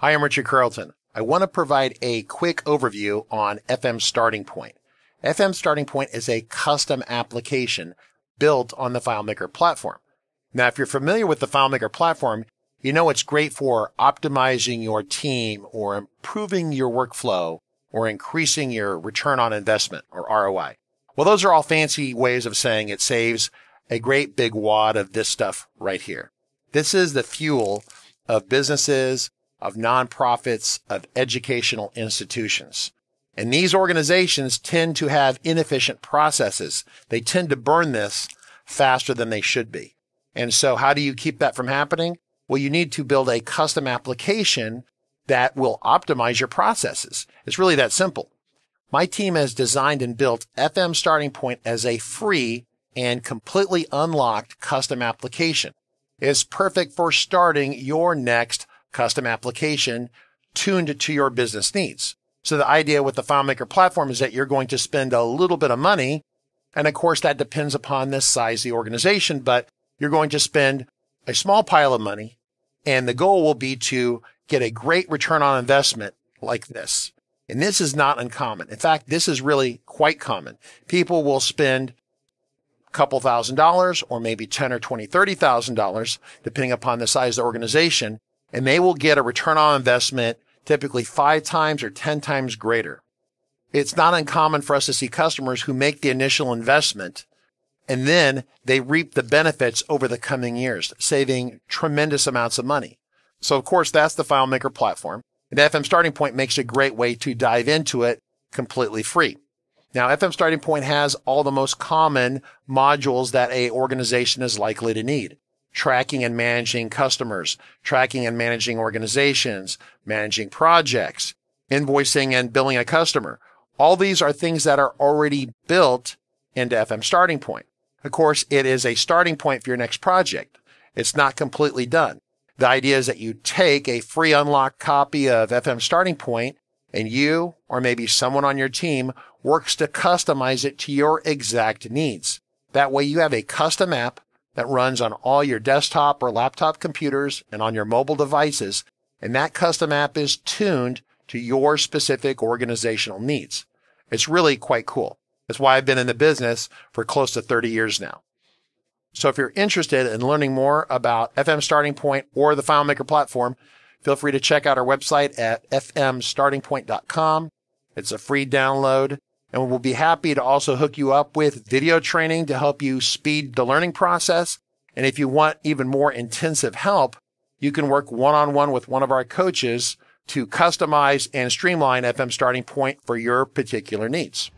Hi, I'm Richard Carlton. I want to provide a quick overview on FM Starting Point. FM Starting Point is a custom application built on the FileMaker platform. Now, if you're familiar with the FileMaker platform, you know it's great for optimizing your team or improving your workflow or increasing your return on investment or ROI. Well, those are all fancy ways of saying it saves a great big wad of this stuff right here. This is the fuel of businesses, of nonprofits, of educational institutions. And these organizations tend to have inefficient processes. They tend to burn this faster than they should be. And so how do you keep that from happening? Well, you need to build a custom application that will optimize your processes. It's really that simple. My team has designed and built FM Starting Point as a free and completely unlocked custom application. It's perfect for starting your next custom application tuned to your business needs. So the idea with the FileMaker platform is that you're going to spend a little bit of money. And of course, that depends upon the size of the organization, but you're going to spend a small pile of money. And the goal will be to get a great return on investment like this. And this is not uncommon. In fact, this is really quite common. People will spend a couple thousand dollars or maybe 10 or 20, 30,000 dollars, depending upon the size of the organization and they will get a return on investment typically five times or 10 times greater. It's not uncommon for us to see customers who make the initial investment and then they reap the benefits over the coming years, saving tremendous amounts of money. So of course, that's the FileMaker platform. And FM Starting Point makes a great way to dive into it completely free. Now, FM Starting Point has all the most common modules that a organization is likely to need tracking and managing customers, tracking and managing organizations, managing projects, invoicing and billing a customer. All these are things that are already built into FM Starting Point. Of course, it is a starting point for your next project. It's not completely done. The idea is that you take a free unlocked copy of FM Starting Point and you or maybe someone on your team works to customize it to your exact needs. That way you have a custom app that runs on all your desktop or laptop computers and on your mobile devices. And that custom app is tuned to your specific organizational needs. It's really quite cool. That's why I've been in the business for close to 30 years now. So if you're interested in learning more about FM Starting Point or the FileMaker platform, feel free to check out our website at fmstartingpoint.com. It's a free download. And we'll be happy to also hook you up with video training to help you speed the learning process. And if you want even more intensive help, you can work one on one with one of our coaches to customize and streamline FM Starting Point for your particular needs.